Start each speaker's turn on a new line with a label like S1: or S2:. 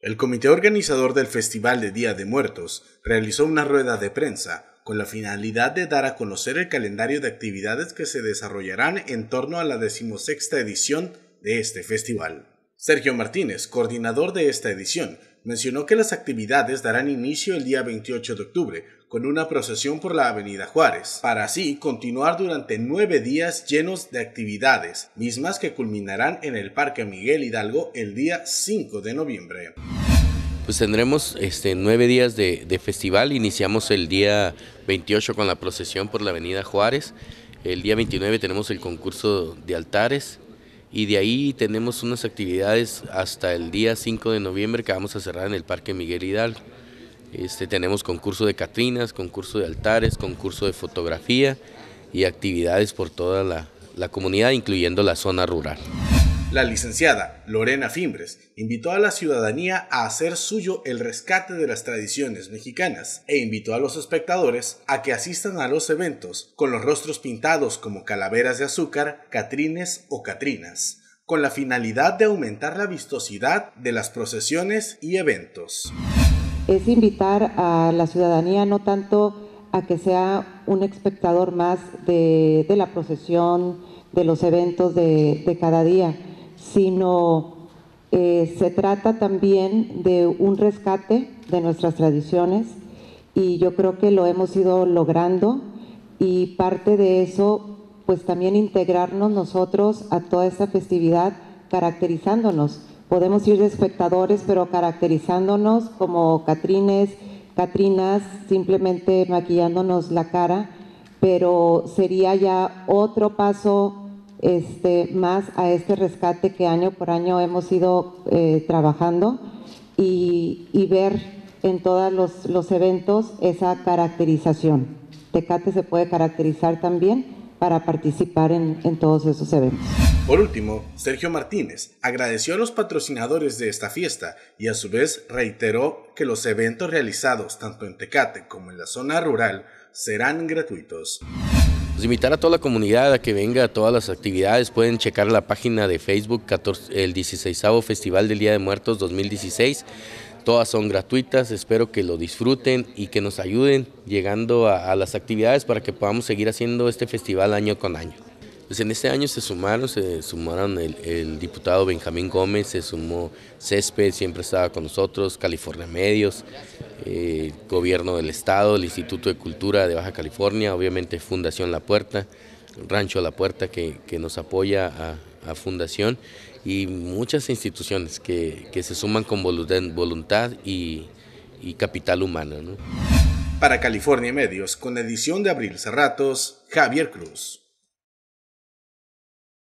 S1: El comité organizador del Festival de Día de Muertos realizó una rueda de prensa con la finalidad de dar a conocer el calendario de actividades que se desarrollarán en torno a la decimosexta edición de este festival. Sergio Martínez, coordinador de esta edición, mencionó que las actividades darán inicio el día 28 de octubre con una procesión por la Avenida Juárez, para así continuar durante nueve días llenos de actividades, mismas que culminarán en el Parque Miguel Hidalgo el día 5 de noviembre.
S2: Pues tendremos este, nueve días de, de festival, iniciamos el día 28 con la procesión por la Avenida Juárez, el día 29 tenemos el concurso de altares, y de ahí tenemos unas actividades hasta el día 5 de noviembre que vamos a cerrar en el Parque Miguel Hidalgo. Este, tenemos concurso de Catrinas, concurso de altares, concurso de fotografía y actividades por toda la, la comunidad, incluyendo la zona rural.
S1: La licenciada Lorena Fimbres invitó a la ciudadanía a hacer suyo el rescate de las tradiciones mexicanas e invitó a los espectadores a que asistan a los eventos con los rostros pintados como calaveras de azúcar, catrines o catrinas, con la finalidad de aumentar la vistosidad de las procesiones y eventos.
S3: Es invitar a la ciudadanía no tanto a que sea un espectador más de, la procesión, de los eventos de cada día, sino eh, se trata también de un rescate de nuestras tradiciones y yo creo que lo hemos ido logrando y parte de eso pues también integrarnos nosotros a toda esta festividad caracterizándonos. Podemos ir de espectadores, pero caracterizándonos como catrines, catrinas, simplemente maquillándonos la cara, pero sería ya otro paso este, más a este rescate que año por año hemos ido eh, trabajando y, ver en todos los, los, eventos esa caracterización. Tecate se puede caracterizar también para participar en todos esos eventos.
S1: Por último, Sergio Martínez agradeció a los patrocinadores de esta fiesta y a su vez reiteró que los eventos realizados tanto en Tecate como en la zona rural serán gratuitos.
S2: Pues invitar a toda la comunidad a que venga a todas las actividades. Pueden checar la página de Facebook, 14, el 16 Festival del Día de Muertos 2016. Todas son gratuitas, espero que lo disfruten y que nos ayuden llegando a, a las actividades para que podamos seguir haciendo este festival año con año. Pues en este año se sumaron, se sumaron el, el, diputado Benjamín Gómez, se sumó Césped, siempre estaba con nosotros, California Medios, eh, Gobierno del Estado, el Instituto de Cultura de Baja California, obviamente Fundación La Puerta, Rancho La Puerta que, que nos apoya a, Fundación y muchas instituciones que, que se suman con voluntad, y, y, capital humano. ¿no?
S1: Para California Medios, con edición de Abril Cerratos, Javier Cruz.